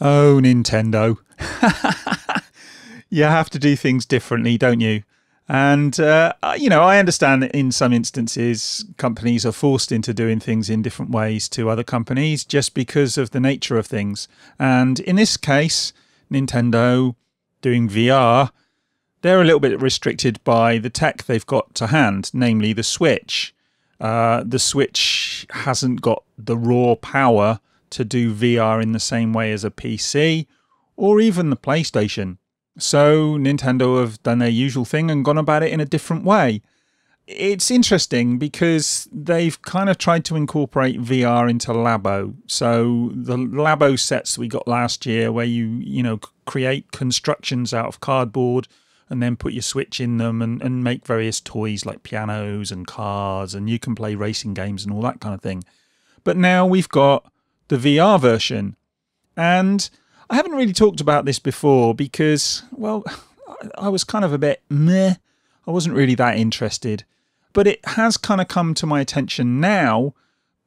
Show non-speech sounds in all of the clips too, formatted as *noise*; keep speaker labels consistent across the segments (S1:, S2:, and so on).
S1: Oh, Nintendo. *laughs* you have to do things differently, don't you? And, uh, you know, I understand that in some instances, companies are forced into doing things in different ways to other companies just because of the nature of things. And in this case, Nintendo doing VR, they're a little bit restricted by the tech they've got to hand, namely the Switch. Uh, the Switch hasn't got the raw power to do VR in the same way as a PC or even the PlayStation. So Nintendo have done their usual thing and gone about it in a different way. It's interesting because they've kind of tried to incorporate VR into Labo. So the Labo sets we got last year where you, you know, create constructions out of cardboard and then put your Switch in them and, and make various toys like pianos and cars and you can play racing games and all that kind of thing. But now we've got the VR version. And I haven't really talked about this before because, well, I was kind of a bit meh. I wasn't really that interested. But it has kind of come to my attention now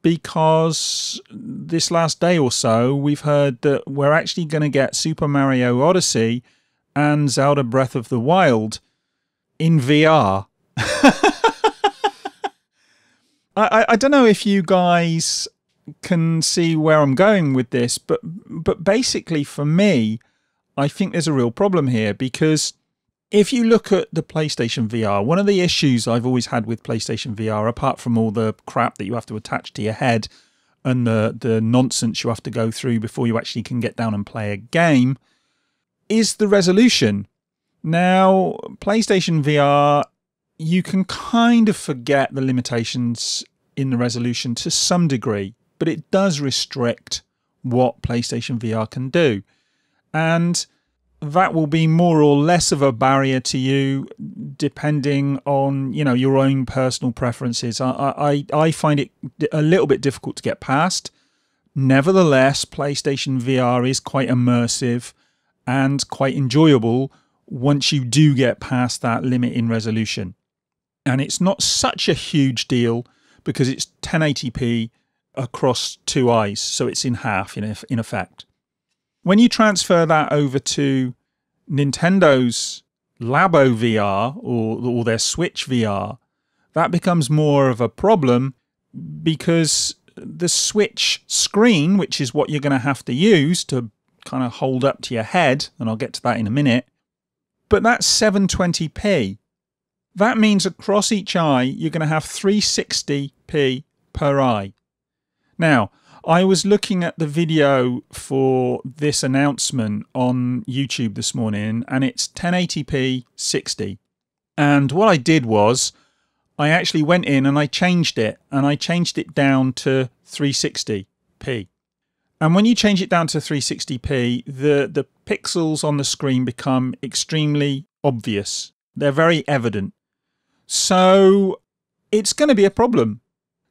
S1: because this last day or so we've heard that we're actually going to get Super Mario Odyssey and Zelda Breath of the Wild in VR. *laughs* I, I don't know if you guys can see where I'm going with this, but but basically for me, I think there's a real problem here because if you look at the PlayStation VR, one of the issues I've always had with PlayStation VR, apart from all the crap that you have to attach to your head and the the nonsense you have to go through before you actually can get down and play a game, is the resolution. Now, PlayStation VR, you can kind of forget the limitations in the resolution to some degree but it does restrict what PlayStation VR can do. And that will be more or less of a barrier to you depending on you know your own personal preferences. I, I i find it a little bit difficult to get past. Nevertheless playstation vr is quite immersive and quite enjoyable once you do get past that limit in resolution. And it's not such a huge deal because it's 1080p across two eyes, so it's in half in, in effect. When you transfer that over to Nintendo's Labo VR or, or their Switch VR, that becomes more of a problem because the Switch screen, which is what you're going to have to use to kind of hold up to your head, and I'll get to that in a minute, but that's 720p. That means across each eye, you're going to have 360p per eye. Now, I was looking at the video for this announcement on YouTube this morning, and it's 1080p 60. And what I did was I actually went in and I changed it, and I changed it down to 360p. And when you change it down to 360p, the, the pixels on the screen become extremely obvious. They're very evident. So it's going to be a problem.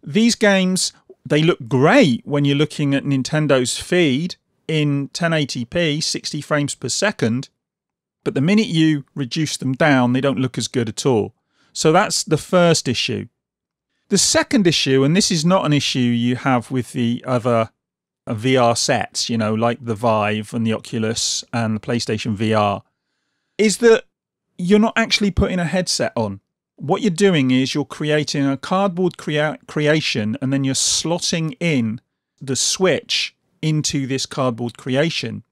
S1: These games they look great when you're looking at Nintendo's feed in 1080p, 60 frames per second. But the minute you reduce them down, they don't look as good at all. So that's the first issue. The second issue, and this is not an issue you have with the other uh, VR sets, you know, like the Vive and the Oculus and the PlayStation VR, is that you're not actually putting a headset on what you're doing is you're creating a cardboard crea- creation and then you're slotting in the switch into this cardboard creation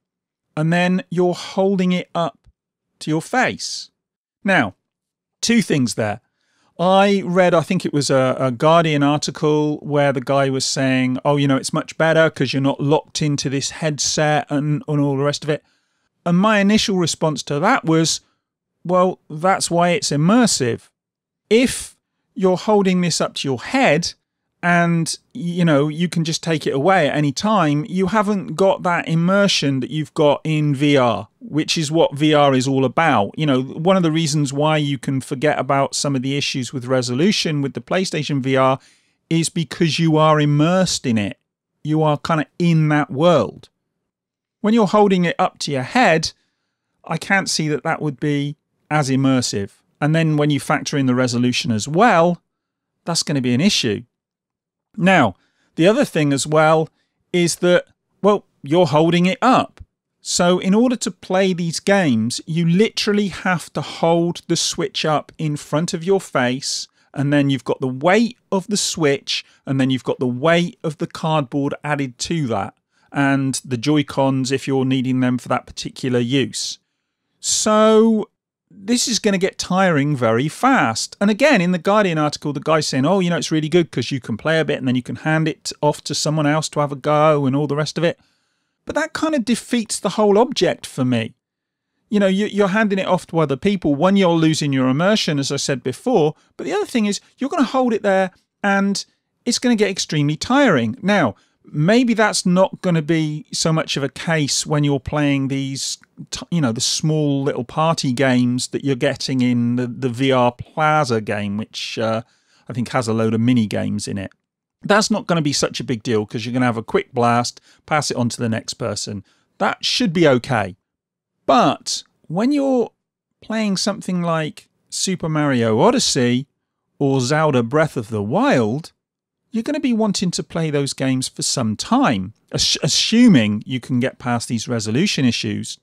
S1: and then you're holding it up to your face. Now, two things there. I read, I think it was a, a, Guardian article where the guy was saying, oh, you know, it's much better because you're not locked into this headset and, and all the rest of it. And my initial response to that was, well, that's why it's immersive if you're holding this up to your head and you know you can just take it away at any time you haven't got that immersion that you've got in VR which is what VR is all about. You know one of the reasons why you can forget about some of the issues with resolution with the PlayStation VR is because you are immersed in it. You are kind of in that world. When you're holding it up to your head I can't see that that would be as immersive and then when you factor in the resolution as well, that's going to be an issue. Now, the other thing as well is that, well, you're holding it up. So, in order to play these games, you literally have to hold the Switch up in front of your face, and then you've got the weight of the Switch, and then you've got the weight of the cardboard added to that, and the Joy Cons if you're needing them for that particular use. So, this is going to get tiring very fast. And again, in the Guardian article, the guy's saying, oh, you know, it's really good because you can play a bit and then you can hand it off to someone else to have a go and all the rest of it. But that kind of defeats the whole object for me. You know, you're handing it off to other people. One, you're losing your immersion, as I said before. But the other thing is, you're going to hold it there and it's going to get extremely tiring. Now, maybe that's not going to be so much of a case when you're playing these you know the small little party games that you're getting in the, the vr plaza game which uh, i think has a load of mini games in it. That's not going to be such a big deal because you're going to have a quick blast pass it on to the next person. That should be okay. But when you're playing something like super mario odyssey or zelda breath of the wild you're going to be wanting to play those games for some time, assuming you can get past these resolution issues.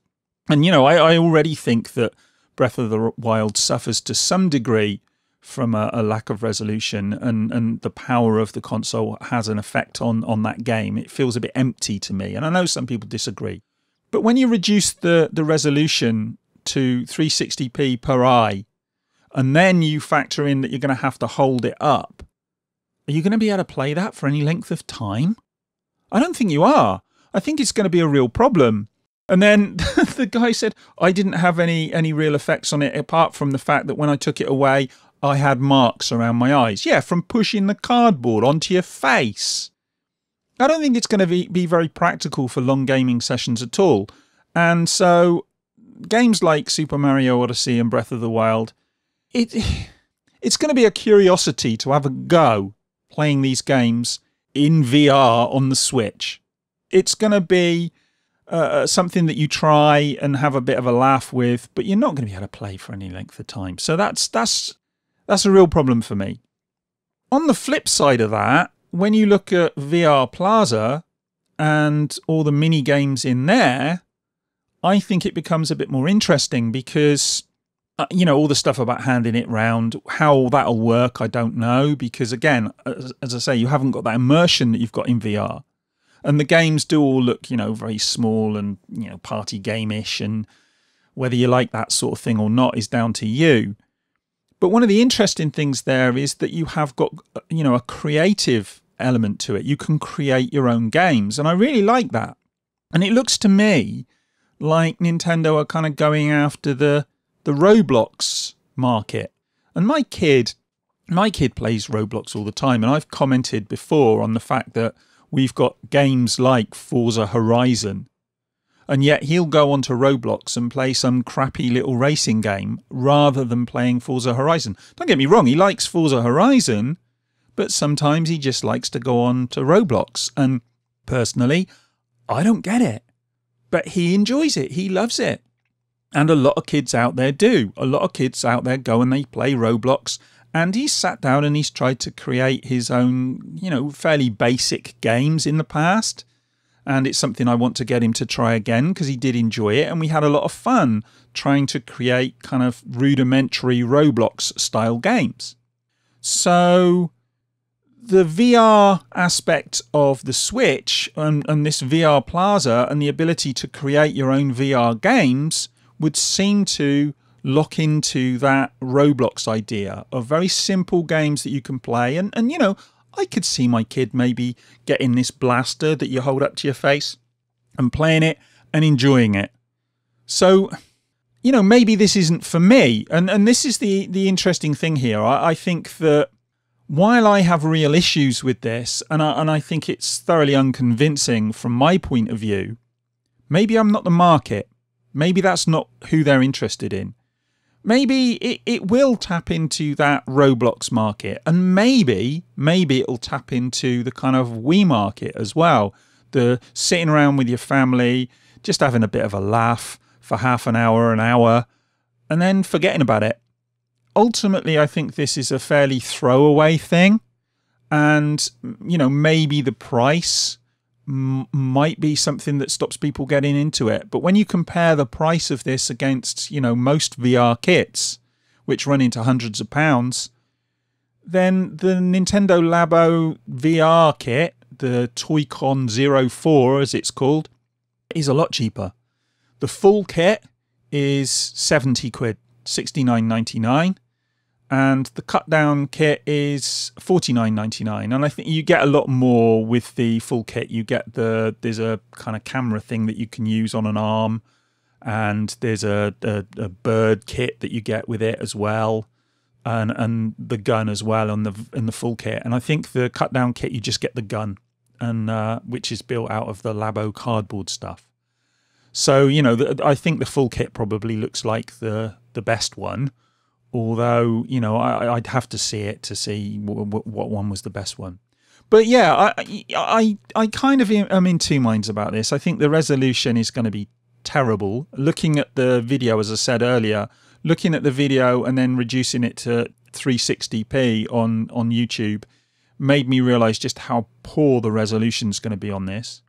S1: And, you know, I, I already think that Breath of the Wild suffers to some degree from a, a, lack of resolution and, and the power of the console has an effect on, on that game. It feels a bit empty to me. And I know some people disagree. But when you reduce the, the resolution to 360p per eye, and then you factor in that you're going to have to hold it up, are you going to be able to play that for any length of time? I don't think you are. I think it's going to be a real problem. And then *laughs* the guy said, I didn't have any, any real effects on it apart from the fact that when I took it away, I had marks around my eyes. Yeah, from pushing the cardboard onto your face. I don't think it's going to be, be very practical for long gaming sessions at all. And so games like Super Mario Odyssey and Breath of the Wild, it *sighs* it's going to be a curiosity to have a go playing these games in VR on the Switch. It's going to be uh, uh, something that you try and have a bit of a laugh with, but you're not going to be able to play for any length of time. So that's that's that's a real problem for me. On the flip side of that, when you look at VR Plaza and all the mini games in there, I think it becomes a bit more interesting because uh, you know all the stuff about handing it round how that'll work i don't know because again as, as, i say you haven't got that immersion that you've got in vr and the games do all look you know very small and you know party game-ish and whether you like that sort of thing or not is down to you. But one of the interesting things there is that you have got uh, you know a creative element to it. You can create your own games and i really like that. And it looks to me like nintendo are kind of going after the the Roblox market. And my kid, my kid plays Roblox all the time, and I've commented before on the fact that we've got games like Forza Horizon, and yet he'll go onto Roblox and play some crappy little racing game rather than playing Forza Horizon. Don't get me wrong, he likes Forza Horizon, but sometimes he just likes to go on to Roblox. And personally, I don't get it. But he enjoys it, he loves it. And a lot of kids out there do. A lot of kids out there go and they play Roblox. And he's sat down and he's tried to create his own, you know, fairly basic games in the past. And it's something I want to get him to try again because he did enjoy it. And we had a lot of fun trying to create kind of rudimentary Roblox style games. So the VR aspect of the Switch and, and this VR Plaza and the ability to create your own VR games would seem to lock into that Roblox idea of very simple games that you can play. And, and you know, I could see my kid maybe getting this blaster that you hold up to your face and playing it and enjoying it. So, you know, maybe this isn't for me. And and this is the the interesting thing here. I, I think that while I have real issues with this, and I, and I think it's thoroughly unconvincing from my point of view, maybe I'm not the market. Maybe that's not who they're interested in. Maybe it, it will tap into that Roblox market, and maybe, maybe it'll tap into the kind of Wii market as well. The sitting around with your family, just having a bit of a laugh for half an hour, an hour, and then forgetting about it. Ultimately, I think this is a fairly throwaway thing. And, you know, maybe the price m- might be something that stops people getting into it. But when you compare the price of this against, you know, most VR kits, which run into hundreds of pounds, then the Nintendo Labo VR kit, the Toy-Con 04 as it's called, is a lot cheaper. The full kit is 70 quid, 69.99 and the cut down kit is 49.99 and I think you get a lot more with the full kit. You get the there's a kind of camera thing that you can use on an arm and there's a, a, a bird kit that you get with it as well and and the gun as well on the in the full kit. And I think the cut down kit you just get the gun and uh, which is built out of the Labo cardboard stuff. So you know, the, I think the full kit probably looks like the the best one. Although you know, I, would have to see it to see what one was the best one. But yeah, I, I I kind of am in two minds about this. I think the resolution is going to be terrible. Looking at the video, as I said earlier, looking at the video and then reducing it to 360p on on YouTube made me realize just how poor the resolution is going to be on this.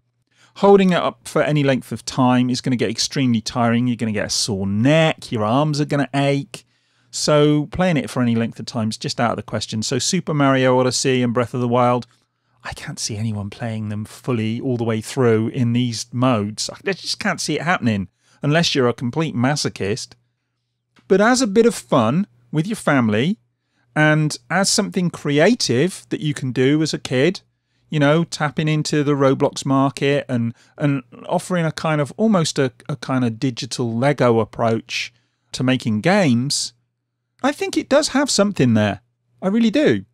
S1: Holding it up for any length of time is going to get extremely tiring. You're going to get a sore neck, your arms are going to ache. So playing it for any length of time is just out of the question. So Super Mario Odyssey and Breath of the Wild, I can't see anyone playing them fully all the way through in these modes. I just can't see it happening unless you're a complete masochist. But as a bit of fun with your family and as something creative that you can do as a kid, you know, tapping into the Roblox market and and offering a kind of almost a, a kind of digital Lego approach to making games, I think it does have something there. I really do.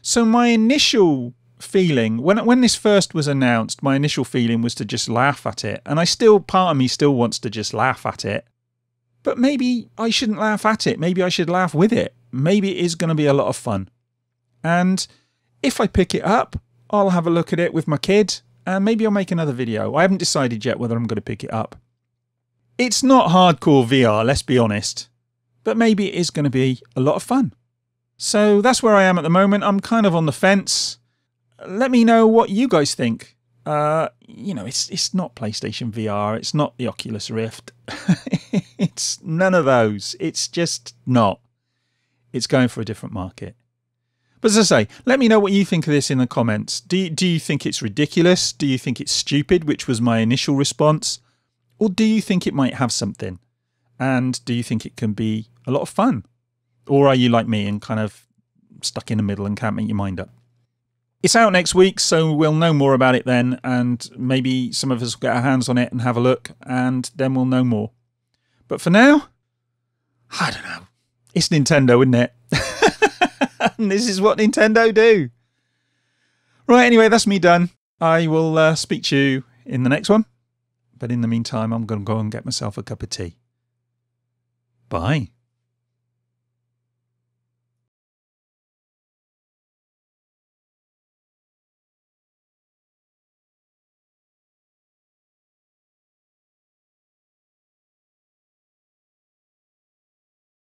S1: So my initial feeling when when this first was announced, my initial feeling was to just laugh at it, and I still part of me still wants to just laugh at it. But maybe I shouldn't laugh at it. Maybe I should laugh with it. Maybe it is going to be a lot of fun. And if I pick it up, I'll have a look at it with my kid and maybe I'll make another video. I haven't decided yet whether I'm going to pick it up. It's not hardcore VR, let's be honest, but maybe it is going to be a lot of fun. So that's where I am at the moment. I'm kind of on the fence. Let me know what you guys think. Uh, you know, it's it's not PlayStation VR, it's not the Oculus Rift. *laughs* it's none of those. It's just not. It's going for a different market. But as I say, let me know what you think of this in the comments. Do you, do you think it's ridiculous? Do you think it's stupid, which was my initial response? Or do you think it might have something? And do you think it can be a lot of fun? Or are you like me and kind of stuck in the middle and can't make your mind up? It's out next week, so we'll know more about it then, and maybe some of us will get our hands on it and have a look, and then we'll know more. But for now, I don't know. It's Nintendo, isn't it? and *laughs* this is what Nintendo do. Right, anyway, that's me done. I will uh, speak to you in the next one. But in the meantime, I'm going to go and get myself a cup of tea. Bye.